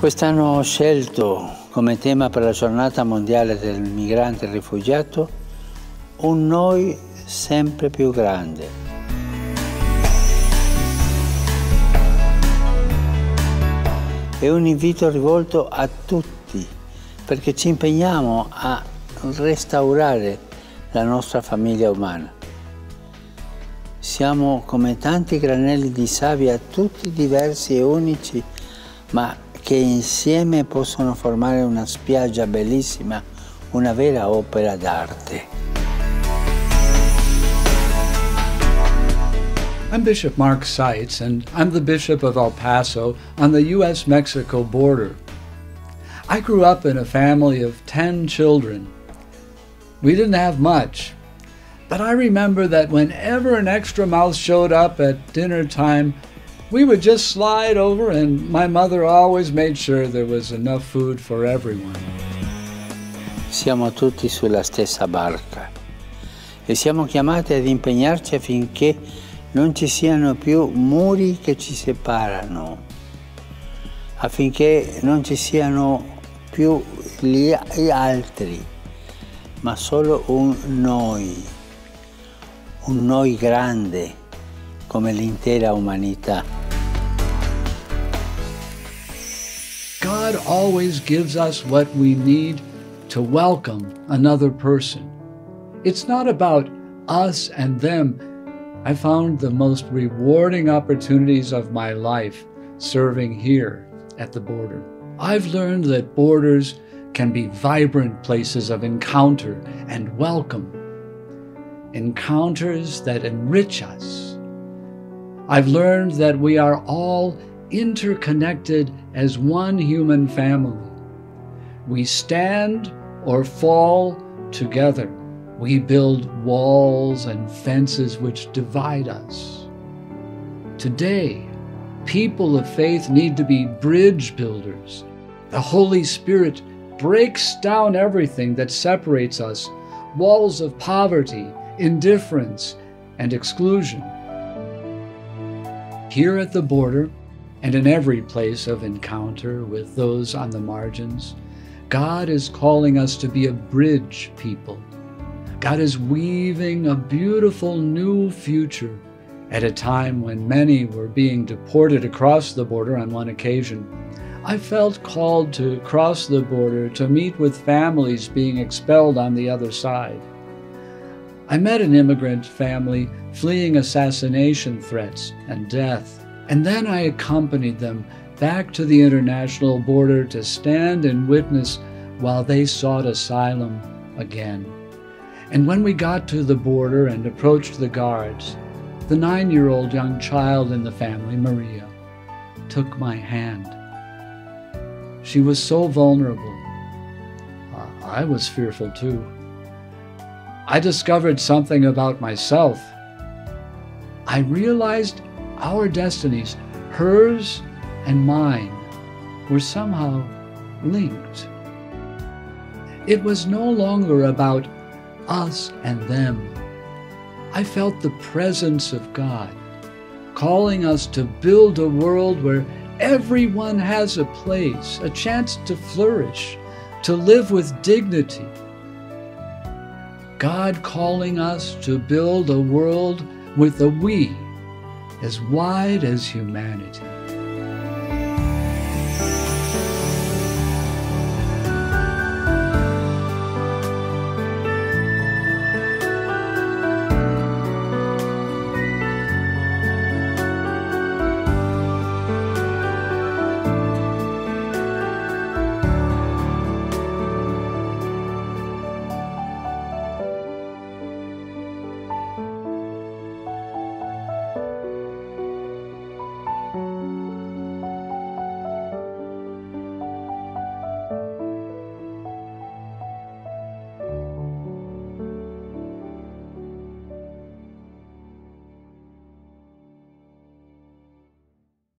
Quest'anno ho scelto come tema per la giornata mondiale del migrante e rifugiato un noi sempre più grande. È un invito rivolto a tutti perché ci impegniamo a restaurare la nostra famiglia umana. Siamo come tanti granelli di sabbia, tutti diversi e unici, ma che insieme possono formare una spiaggia bellissima, una vera opera d'arte. I'm Bishop Mark Seitz, and I'm the Bishop of El Paso on the U.S. Mexico border. I grew up in a family of 10 children. We didn't have much, but I remember that whenever an extra mouse showed up at dinner time, we would just slide over, and my mother always made sure there was enough food for everyone. Siamo tutti sulla stessa barca e siamo chiamati ad impegnarci affinché non ci siano più muri che ci separano, affinché non ci siano più gli altri, ma solo un noi, un noi grande come l'intera umanità. God always gives us what we need to welcome another person. It's not about us and them. I found the most rewarding opportunities of my life serving here at the border. I've learned that borders can be vibrant places of encounter and welcome, encounters that enrich us. I've learned that we are all interconnected as one human family. We stand or fall together. We build walls and fences which divide us. Today, people of faith need to be bridge builders. The Holy Spirit breaks down everything that separates us walls of poverty, indifference, and exclusion. Here at the border, and in every place of encounter with those on the margins, God is calling us to be a bridge people. God is weaving a beautiful new future at a time when many were being deported across the border on one occasion. I felt called to cross the border to meet with families being expelled on the other side. I met an immigrant family fleeing assassination threats and death and then I accompanied them back to the international border to stand and witness while they sought asylum again. And when we got to the border and approached the guards, the nine year old young child in the family, Maria, took my hand. She was so vulnerable. I was fearful too. I discovered something about myself. I realized our destinies, hers and mine, were somehow linked. It was no longer about us and them. I felt the presence of God calling us to build a world where everyone has a place, a chance to flourish, to live with dignity. God calling us to build a world with a we as wide as humanity.